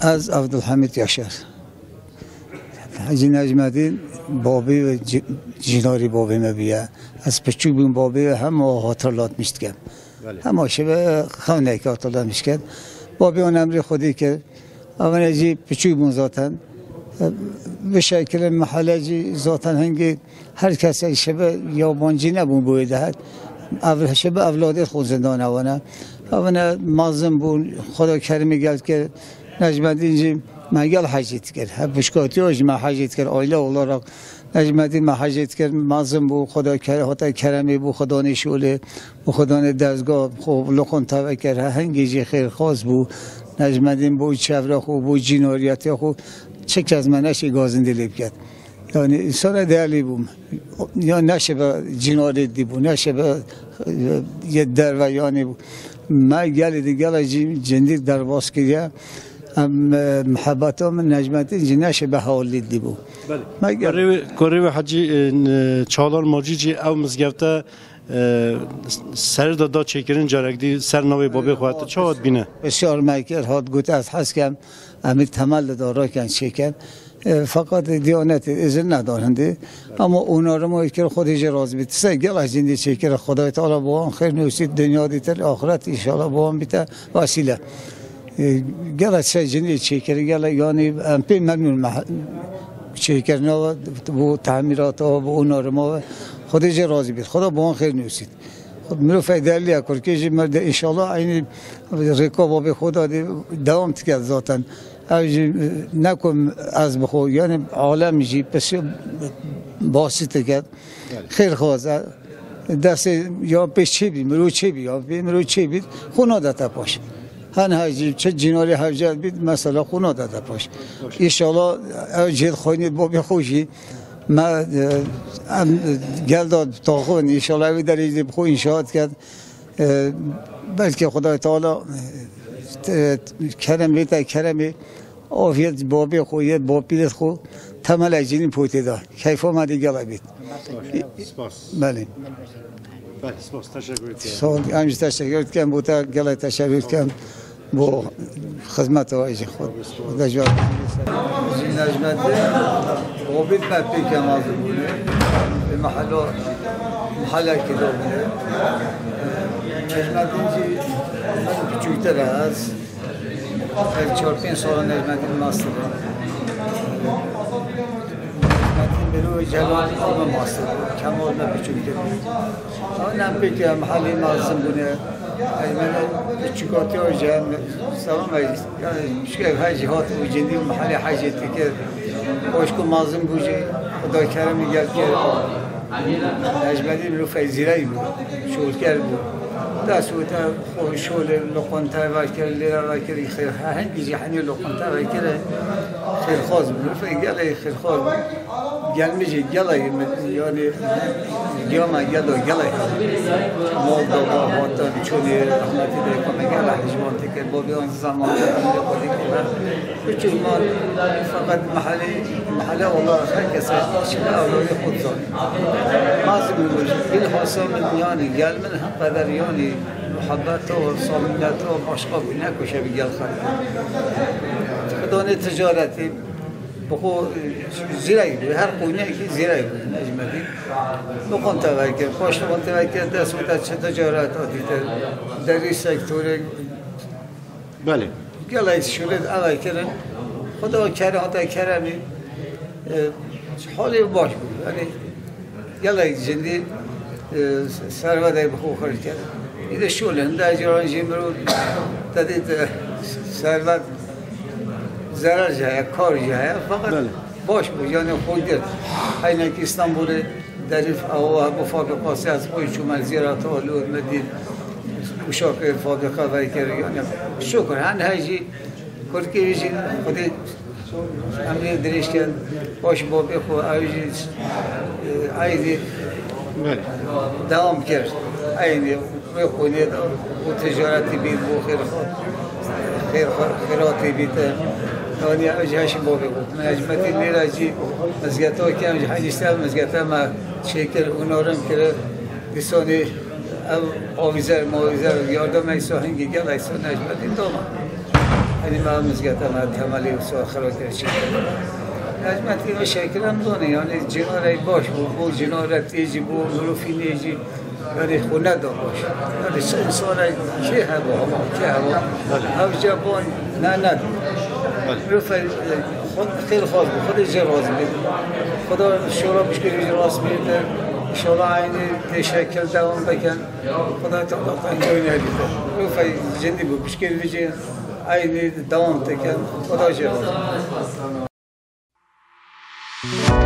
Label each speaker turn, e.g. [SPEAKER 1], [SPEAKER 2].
[SPEAKER 1] از عبدالحمید یاشر حاجی نجمدین بابی و جیناری بابی مبیه. از پچوک بین بابی هم خاطرلات میشتگم. هم شبه خونه که خاطرلات میشکن بابی اون امری خودی که اول جی پچوک بون ذاتن. به شکل محله جی ذاتن هنگی هر کسی شبه یابانجی نبون بویده اول شبه اولادت خود زندان اوانه. اوانه مازم بون خدا کریمی گلد که نجمدین جی مگل حجیت کرد هر بشکاتی هاش ما حجیت کرد آیله olarak نجمدین ما حجیت کرد مازم بو خدا کرد حتی کرمی بو خدا نشوله بو خدا دزگاه خوب لخون تاوه کرد هنگی جی خیر خاص بو نجمدین بو چفره خو بو جینوریتی خو چک از منشی گازنده لیب کرد yani insana değerli bu. Ya neşe cinayet di bu, neşe yedder ve yani bu. Ma geldi geldi cendik derbas kiriye. ام محبتهم نجمتی جناش به حال دی بو.
[SPEAKER 2] بله. کوری و حجی چالار ماجی جی او مزگفته سر دادا چکرین جارک دی سر نوی بابی خواهد. چه بینه؟
[SPEAKER 1] بسیار میکر هاد گوت از حس کم امیر تمل دارا کن چکن. فقط دیانت ازن ندارنده اما اونا رو ما که خودش راز بیت. سه گل از جندی چکر خدای تعالی با خیر نوسید دنیا دیتر آخرت ان شاء الله با هم بیت. وسیله. گله چه جنی چیکر گله یعنی ام پی ممنون چیکر نه بو تعمیرات و بو اونا رو ما خودش راضی بید خدا با خیر نیستید خود مرو فایده لیا کر که مرد ان شاء الله این رکاب به خدا دوام تکرد ذاتن اوج نکم از بخو یعنی عالم جی پس باسط کرد خیر خواست دست یا پیش چی بید مرو چی بید یا مرو چی بید خونا دتا پاش هن هاجی چه جناری هاجر بید مثلا خونا داده پاش ایشالا او جید خوینید با بخوشی ما گل داد تا خون ایشالا اوی در ایزی بخو انشاءات کرد. بلکه خدای تعالی کرم لیتا کرمی آفیت بابی خویه با پیلت خو تمل اجینی پوتی دا کیف آمدی گل بید بله.
[SPEAKER 2] بله سپاس تشکر
[SPEAKER 1] سال همیشه تشکر کنم بوده گله تشکر کنم با خدمت آیش خود خدا جواب نجمت قابل مپی کم از بونه به محل محل که دو بونه نجمت اینجی küçükler az. چهار سال نجمت ماستر برو جلال آب ماستر کمال ما küçükler. آنم بگم محلی مازم بونه من چیکاتی ها جمع. سلام يعني مشكلة هاي جهات وجندي ومحلي حاجة كده خوش كل مازم بوجي خدا كرم يقال كده نجمدي من فيزيري شغل كده دست شغل لقون تا وکر لیرا وکر خیر. هن بیجی حنی لقون تا وکر خیر خاص بود. فیگل خیر بود. گل میشه گل یعنی گیاما گل و گل مال دادا واتا چونی رحمتی ده کنه گل حجمان تکر با بیان زمان خودی بچه مال فقط محلی محله والله هر کسی شبه اولوی خود زاد. مازم بود این حاصل من یعنی گل من هم قدر یعنی محبت و صمیمیت و عشق نکشه بگل خرد بدون تجارتی بخو زیرایی بود. هر قونه که زیرایی بود. نجمدی بخون توکر پاشت بخون توکر دست بود چه تجارت آدیده در این سکتور.
[SPEAKER 2] بله.
[SPEAKER 1] گلای شولد اوای کردن خدا کرم خدا کرمی حالی باش بود. یعنی گلای زندی سرواده بخو خرید کرد. ایده شوله هنده جران جیمرو دادید ثروت zarar جای کار جای فقط باش بود یعنی خود اینه که استانبول در او با فابریکاسی از خود چومن زیارت آلود مدید مشاکل فابریکا و کرد یعنی شکر هن هجی کرد که ایجی خود امنی دریش کرد باش با بخو ایجی ایدی دوام کرد اینی بخونید و تجارتی بید بو خیر خیر خیراتی بید يعني اجهاش بوبي من اجمتي نيراجي مزگتا که امج حجیسته مزگتا ما شکر اونارم که او آویزر ماویزر یاردم ایسا هنگی گل ایسا نجمت این دوما یعنی ما مزگت ما تمالی و سو خراب کرد نجمت این شکل هم دونه یعنی جناره باش بو بو جناره تیجی بو ظروفی نیجی هذه خلاد الروش هذه سنسونا شي هبو هبو شي هبو هاو جابون. نانا رفع خد خير خد خد جراز بيت خد شورا مشكل جراز بيت. شورا عيني تشكل دوام بكن. خد تقطع جوين هذه. رفع جنبه مشكل بيجي عيني دوام تكن. خد جراز Thank you.